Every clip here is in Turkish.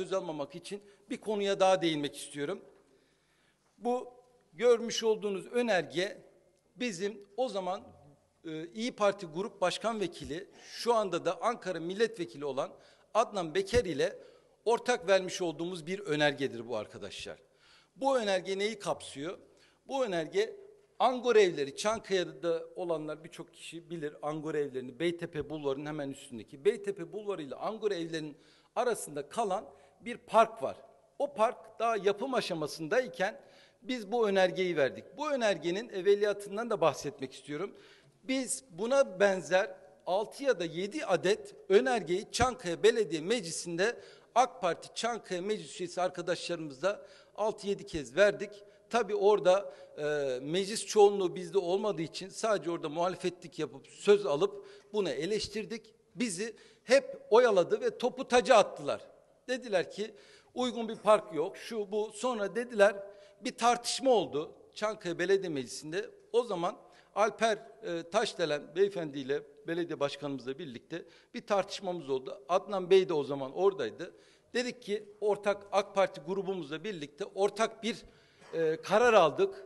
söz almamak için bir konuya daha değinmek istiyorum. Bu görmüş olduğunuz önerge bizim o zaman e, İyi Parti Grup Başkan Vekili şu anda da Ankara Milletvekili olan Adnan Beker ile ortak vermiş olduğumuz bir önergedir bu arkadaşlar. Bu önerge neyi kapsıyor? Bu önerge Angora evleri, Çankaya'da olanlar birçok kişi bilir Angora evlerini, Beytepe Bulvarı'nın hemen üstündeki. Beytepe Bulvarı ile Angora evlerinin arasında kalan bir park var. O park daha yapım aşamasındayken biz bu önergeyi verdik. Bu önergenin evveliyatından da bahsetmek istiyorum. Biz buna benzer 6 ya da 7 adet önergeyi Çankaya Belediye Meclisi'nde AK Parti Çankaya Meclis Üyesi arkadaşlarımızla 6-7 kez verdik. Tabi orada e, meclis çoğunluğu bizde olmadığı için sadece orada muhalefetlik yapıp söz alıp bunu eleştirdik. Bizi hep oyaladı ve topu taca attılar. Dediler ki uygun bir park yok şu bu sonra dediler bir tartışma oldu Çankaya Belediye Meclisi'nde. O zaman Alper e, Taşdelen beyefendiyle belediye başkanımızla birlikte bir tartışmamız oldu. Adnan Bey de o zaman oradaydı. Dedik ki ortak AK Parti grubumuzla birlikte ortak bir e, karar aldık.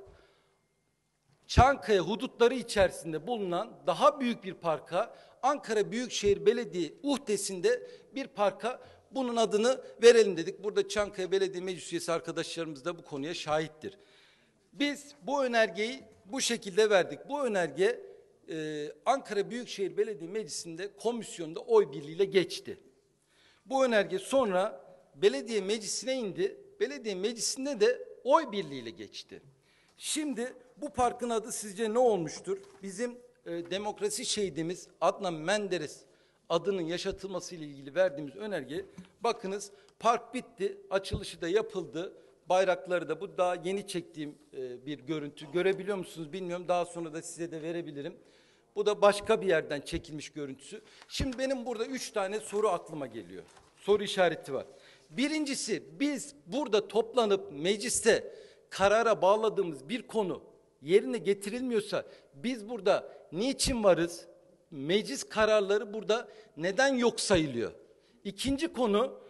Çankaya hudutları içerisinde bulunan daha büyük bir parka Ankara Büyükşehir Belediye uhdesinde bir parka bunun adını verelim dedik. Burada Çankaya Belediye Meclis Üyesi arkadaşlarımız da bu konuya şahittir. Biz bu önergeyi bu şekilde verdik. Bu önerge e, Ankara Büyükşehir Belediye Meclisi'nde komisyonda oy birliğiyle geçti. Bu önerge sonra belediye meclisine indi. Belediye meclisinde de oy birliğiyle geçti. Şimdi bu parkın adı sizce ne olmuştur? Bizim e, demokrasi şehidimiz Adnan Menderes adının yaşatılması ile ilgili verdiğimiz önerge bakınız park bitti açılışı da yapıldı bayrakları da bu daha yeni çektiğim e, bir görüntü görebiliyor musunuz bilmiyorum daha sonra da size de verebilirim. Bu da başka bir yerden çekilmiş görüntüsü. Şimdi benim burada üç tane soru aklıma geliyor. Soru işareti var. Birincisi biz burada toplanıp mecliste karara bağladığımız bir konu yerine getirilmiyorsa biz burada niçin varız? Meclis kararları burada neden yok sayılıyor? İkinci konu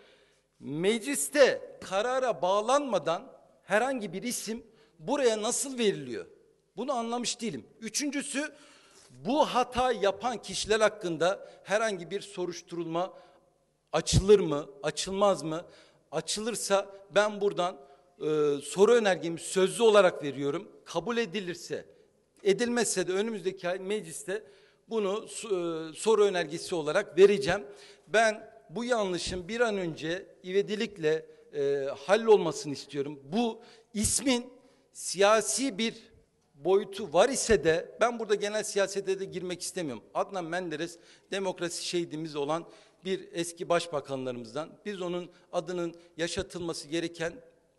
mecliste karara bağlanmadan herhangi bir isim buraya nasıl veriliyor? Bunu anlamış değilim. Üçüncüsü bu hata yapan kişiler hakkında herhangi bir soruşturulma açılır mı, açılmaz mı? Açılırsa ben buradan e, soru önergemi sözlü olarak veriyorum. Kabul edilirse, edilmezse de önümüzdeki mecliste bunu e, soru önergesi olarak vereceğim. Ben bu yanlışın bir an önce ivedilikle e, hallolmasını istiyorum. Bu ismin siyasi bir boyutu var ise de ben burada genel siyasete de girmek istemiyorum. Adnan Menderes demokrasi şehidimiz olan bir eski başbakanlarımızdan. Biz onun adının yaşatılması gereken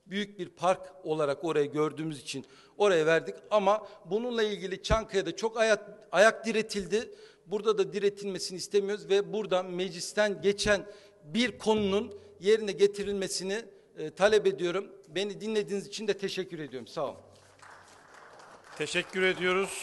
büyük bir park olarak orayı gördüğümüz için oraya verdik. Ama bununla ilgili Çankaya'da çok ayak, ayak diretildi. Burada da diretilmesini istemiyoruz ve buradan meclisten geçen bir konunun yerine getirilmesini e, talep ediyorum. Beni dinlediğiniz için de teşekkür ediyorum. Sağ olun. Teşekkür ediyoruz.